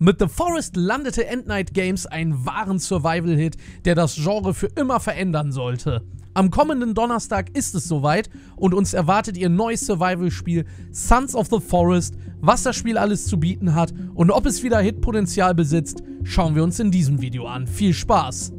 Mit The Forest landete Endnight Games einen wahren Survival-Hit, der das Genre für immer verändern sollte. Am kommenden Donnerstag ist es soweit und uns erwartet ihr neues Survival-Spiel Sons of the Forest. Was das Spiel alles zu bieten hat und ob es wieder Hitpotenzial besitzt, schauen wir uns in diesem Video an. Viel Spaß!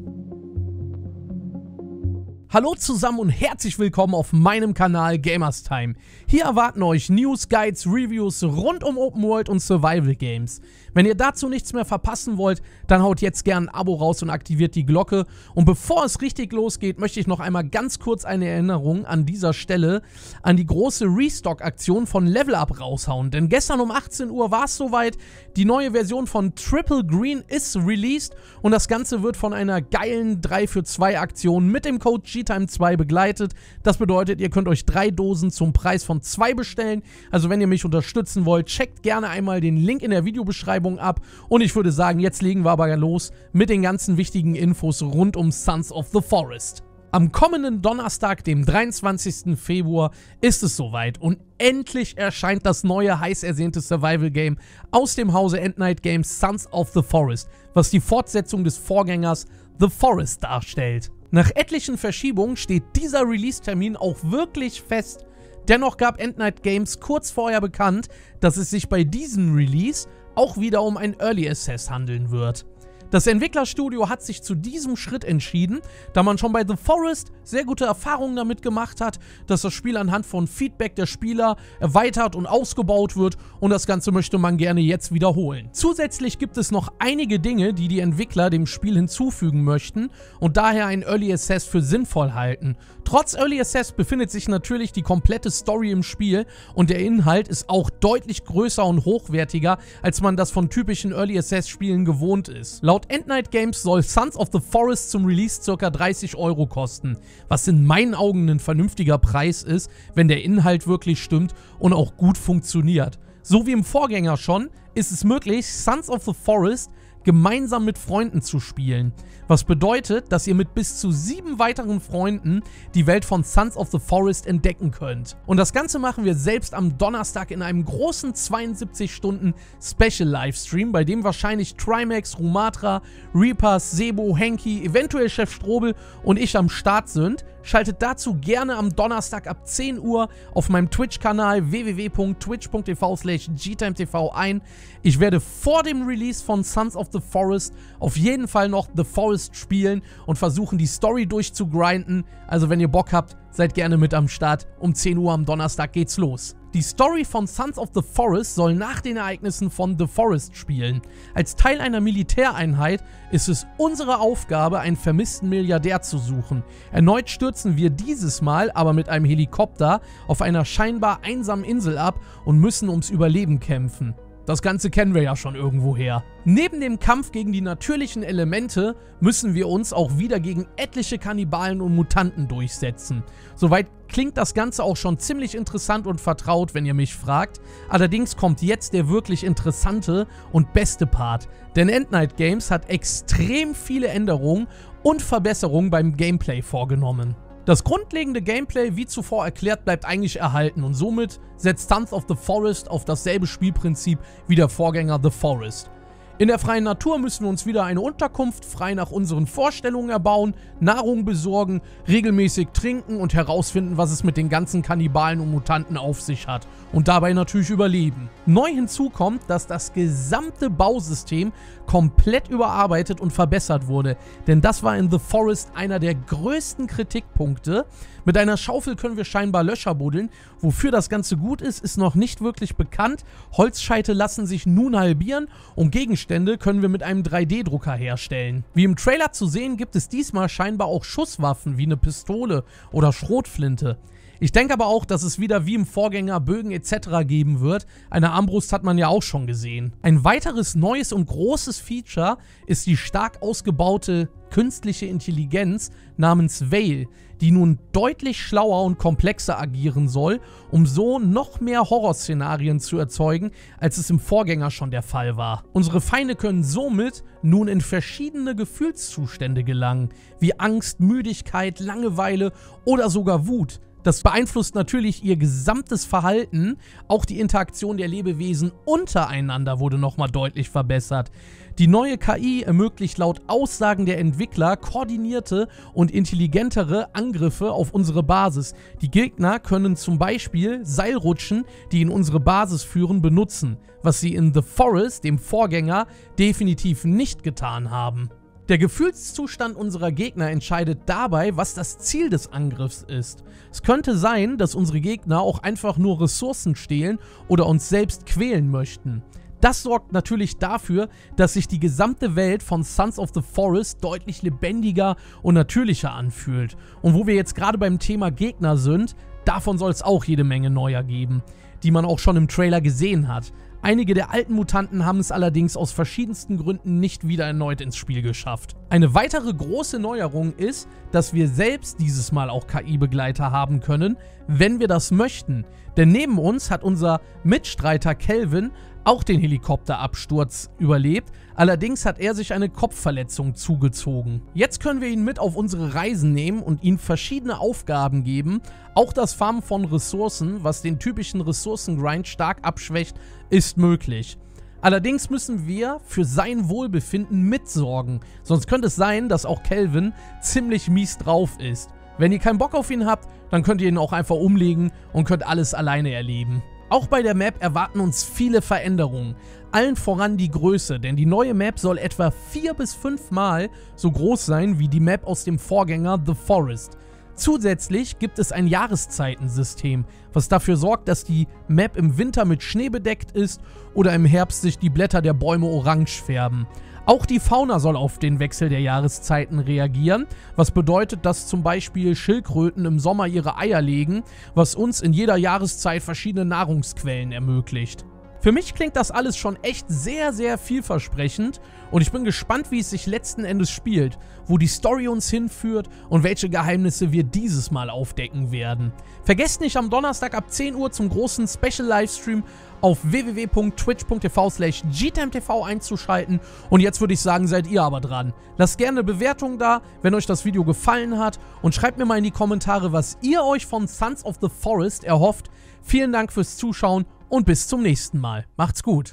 Hallo zusammen und herzlich willkommen auf meinem Kanal Gamers Time. Hier erwarten euch News, Guides, Reviews rund um Open World und Survival Games. Wenn ihr dazu nichts mehr verpassen wollt, dann haut jetzt gern ein Abo raus und aktiviert die Glocke. Und bevor es richtig losgeht, möchte ich noch einmal ganz kurz eine Erinnerung an dieser Stelle an die große Restock-Aktion von Level Up raushauen. Denn gestern um 18 Uhr war es soweit, die neue Version von Triple Green ist released und das Ganze wird von einer geilen 3 für 2 Aktion mit dem Code GTIME 2 begleitet. Das bedeutet, ihr könnt euch drei Dosen zum Preis von zwei bestellen. Also wenn ihr mich unterstützen wollt, checkt gerne einmal den Link in der Videobeschreibung Beschreibung ab. Und ich würde sagen, jetzt legen wir aber los mit den ganzen wichtigen Infos rund um Sons of the Forest. Am kommenden Donnerstag, dem 23. Februar, ist es soweit und endlich erscheint das neue heiß ersehnte Survival Game aus dem Hause Endnight Games Sons of the Forest, was die Fortsetzung des Vorgängers The Forest darstellt. Nach etlichen Verschiebungen steht dieser Release-Termin auch wirklich fest. Dennoch gab Endnight Games kurz vorher bekannt, dass es sich bei diesem Release auch wieder um ein Early Access handeln wird. Das Entwicklerstudio hat sich zu diesem Schritt entschieden, da man schon bei The Forest sehr gute Erfahrungen damit gemacht hat, dass das Spiel anhand von Feedback der Spieler erweitert und ausgebaut wird und das Ganze möchte man gerne jetzt wiederholen. Zusätzlich gibt es noch einige Dinge, die die Entwickler dem Spiel hinzufügen möchten und daher ein Early Access für sinnvoll halten. Trotz Early Access befindet sich natürlich die komplette Story im Spiel und der Inhalt ist auch deutlich größer und hochwertiger, als man das von typischen Early Access Spielen gewohnt ist. Laut Endnight Games soll Sons of the Forest zum Release ca. 30 Euro kosten, was in meinen Augen ein vernünftiger Preis ist, wenn der Inhalt wirklich stimmt und auch gut funktioniert. So wie im Vorgänger schon, ist es möglich, Sons of the Forest gemeinsam mit Freunden zu spielen. Was bedeutet, dass ihr mit bis zu sieben weiteren Freunden die Welt von Sons of the Forest entdecken könnt. Und das Ganze machen wir selbst am Donnerstag in einem großen 72 Stunden Special Livestream, bei dem wahrscheinlich Trimax, Rumatra, Reapers, Sebo, Henky, eventuell Chef Strobel und ich am Start sind. Schaltet dazu gerne am Donnerstag ab 10 Uhr auf meinem Twitch-Kanal www.twitch.tv slash gtimetv ein. Ich werde vor dem Release von Sons of the Forest auf jeden Fall noch The Forest spielen und versuchen die Story durchzugrinden. Also wenn ihr Bock habt, seid gerne mit am Start. Um 10 Uhr am Donnerstag geht's los. Die Story von Sons of the Forest soll nach den Ereignissen von The Forest spielen. Als Teil einer Militäreinheit ist es unsere Aufgabe, einen vermissten Milliardär zu suchen. Erneut stürzen wir dieses Mal aber mit einem Helikopter auf einer scheinbar einsamen Insel ab und müssen ums Überleben kämpfen. Das Ganze kennen wir ja schon irgendwoher. Neben dem Kampf gegen die natürlichen Elemente müssen wir uns auch wieder gegen etliche Kannibalen und Mutanten durchsetzen. Soweit klingt das Ganze auch schon ziemlich interessant und vertraut, wenn ihr mich fragt. Allerdings kommt jetzt der wirklich interessante und beste Part. Denn Endnight Games hat extrem viele Änderungen und Verbesserungen beim Gameplay vorgenommen. Das grundlegende Gameplay, wie zuvor erklärt, bleibt eigentlich erhalten und somit setzt Sons of the Forest auf dasselbe Spielprinzip wie der Vorgänger The Forest. In der freien Natur müssen wir uns wieder eine Unterkunft frei nach unseren Vorstellungen erbauen, Nahrung besorgen, regelmäßig trinken und herausfinden, was es mit den ganzen Kannibalen und Mutanten auf sich hat. Und dabei natürlich überleben. Neu hinzu kommt, dass das gesamte Bausystem komplett überarbeitet und verbessert wurde. Denn das war in The Forest einer der größten Kritikpunkte. Mit einer Schaufel können wir scheinbar Löcher buddeln. Wofür das Ganze gut ist, ist noch nicht wirklich bekannt. Holzscheite lassen sich nun halbieren und Gegenstände können wir mit einem 3D-Drucker herstellen. Wie im Trailer zu sehen, gibt es diesmal scheinbar auch Schusswaffen wie eine Pistole oder Schrotflinte. Ich denke aber auch, dass es wieder wie im Vorgänger Bögen etc. geben wird. Eine Armbrust hat man ja auch schon gesehen. Ein weiteres neues und großes Feature ist die stark ausgebaute künstliche Intelligenz namens Veil, die nun deutlich schlauer und komplexer agieren soll, um so noch mehr Horrorszenarien zu erzeugen, als es im Vorgänger schon der Fall war. Unsere Feinde können somit nun in verschiedene Gefühlszustände gelangen, wie Angst, Müdigkeit, Langeweile oder sogar Wut. Das beeinflusst natürlich ihr gesamtes Verhalten. Auch die Interaktion der Lebewesen untereinander wurde nochmal deutlich verbessert. Die neue KI ermöglicht laut Aussagen der Entwickler koordinierte und intelligentere Angriffe auf unsere Basis. Die Gegner können zum Beispiel Seilrutschen, die in unsere Basis führen, benutzen, was sie in The Forest, dem Vorgänger, definitiv nicht getan haben. Der Gefühlszustand unserer Gegner entscheidet dabei, was das Ziel des Angriffs ist. Es könnte sein, dass unsere Gegner auch einfach nur Ressourcen stehlen oder uns selbst quälen möchten. Das sorgt natürlich dafür, dass sich die gesamte Welt von Sons of the Forest deutlich lebendiger und natürlicher anfühlt. Und wo wir jetzt gerade beim Thema Gegner sind, davon soll es auch jede Menge neuer geben, die man auch schon im Trailer gesehen hat. Einige der alten Mutanten haben es allerdings aus verschiedensten Gründen nicht wieder erneut ins Spiel geschafft. Eine weitere große Neuerung ist, dass wir selbst dieses Mal auch KI-Begleiter haben können, wenn wir das möchten. Denn neben uns hat unser Mitstreiter Kelvin auch den Helikopterabsturz überlebt, allerdings hat er sich eine Kopfverletzung zugezogen. Jetzt können wir ihn mit auf unsere Reisen nehmen und ihm verschiedene Aufgaben geben. Auch das Farmen von Ressourcen, was den typischen Ressourcengrind stark abschwächt, ist möglich. Allerdings müssen wir für sein Wohlbefinden mitsorgen, sonst könnte es sein, dass auch Kelvin ziemlich mies drauf ist. Wenn ihr keinen Bock auf ihn habt, dann könnt ihr ihn auch einfach umlegen und könnt alles alleine erleben. Auch bei der Map erwarten uns viele Veränderungen. Allen voran die Größe, denn die neue Map soll etwa vier bis fünf Mal so groß sein wie die Map aus dem Vorgänger The Forest. Zusätzlich gibt es ein Jahreszeitensystem, was dafür sorgt, dass die Map im Winter mit Schnee bedeckt ist oder im Herbst sich die Blätter der Bäume orange färben. Auch die Fauna soll auf den Wechsel der Jahreszeiten reagieren, was bedeutet, dass zum Beispiel Schildkröten im Sommer ihre Eier legen, was uns in jeder Jahreszeit verschiedene Nahrungsquellen ermöglicht. Für mich klingt das alles schon echt sehr, sehr vielversprechend und ich bin gespannt, wie es sich letzten Endes spielt, wo die Story uns hinführt und welche Geheimnisse wir dieses Mal aufdecken werden. Vergesst nicht am Donnerstag ab 10 Uhr zum großen Special Livestream auf www.twitch.tv slash gtimtv einzuschalten und jetzt würde ich sagen, seid ihr aber dran. Lasst gerne eine Bewertung da, wenn euch das Video gefallen hat und schreibt mir mal in die Kommentare, was ihr euch von Sons of the Forest erhofft. Vielen Dank fürs Zuschauen und bis zum nächsten Mal. Macht's gut.